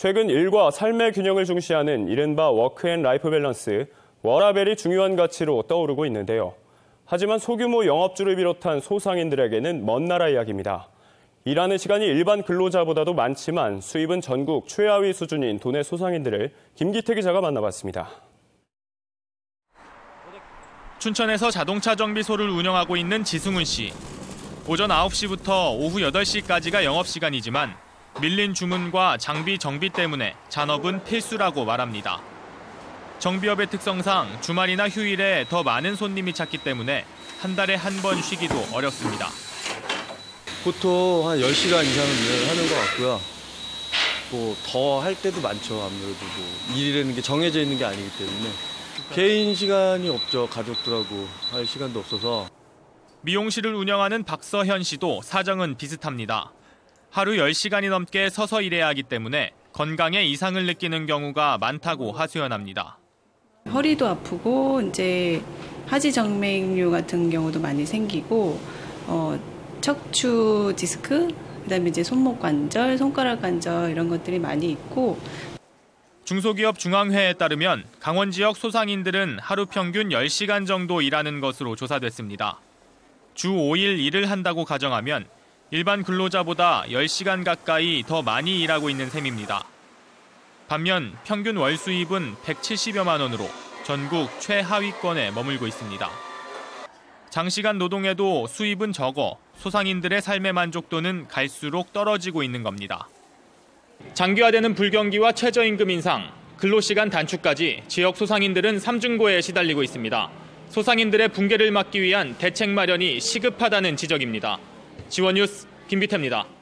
최근 일과 삶의 균형을 중시하는 이른바 work and life balance, 워라밸이 중요한 가치로 떠오르고 있는데요. 하지만 소규모 영업주를 비롯한 소상인들에게는 먼 나라 이야기입니다. 일하는 시간이 일반 근로자보다도 많지만 수입은 전국 최하위 수준인 도내 소상인들을 김기태 기자가 만나봤습니다. 춘천에서 자동차 정비소를 운영하고 있는 지승훈 씨. 오전 9시부터 오후 8시까지가 영업시간이지만 밀린 주문과 장비 정비 때문에 잔업은 필수라고 말합니다. 정비업의 특성상 주말이나 휴일에 더 많은 손님이 찾기 때문에 한 달에 한 번 쉬기도 어렵습니다. 보통 한 10시간 이상은 일을 하는 것 같고요. 뭐 더 할 때도 많죠. 아무래도 뭐 일이라는 게 정해져 있는 게 아니기 때문에 개인 시간이 없죠. 가족들하고 할 시간도 없어서 미용실을 운영하는 박서현 씨도 사정은 비슷합니다. 하루 10시간이 넘게 서서 일해야 하기 때문에 건강에 이상을 느끼는 경우가 많다고 하소연합니다. 허리도 아프고 이제 하지 정맥류 같은 경우도 많이 생기고 어, 척추 디스크 그다음에 이제 손목 관절, 손가락 관절 이런 것들이 많이 있고 중소기업 중앙회에 따르면 강원 지역 소상인들은 하루 평균 10시간 정도 일하는 것으로 조사됐습니다. 주 5일 일을 한다고 가정하면 일반 근로자보다 10시간 가까이 더 많이 일하고 있는 셈입니다. 반면 평균 월 수입은 170여만 원으로 전국 최하위권에 머물고 있습니다. 장시간 노동에도 수입은 적어 소상인들의 삶의 만족도는 갈수록 떨어지고 있는 겁니다. 장기화되는 불경기와 최저임금 인상, 근로시간 단축까지 지역 소상인들은 삼중고에 시달리고 있습니다. 소상인들의 붕괴를 막기 위한 대책 마련이 시급하다는 지적입니다. 지원뉴스 김비태입니다.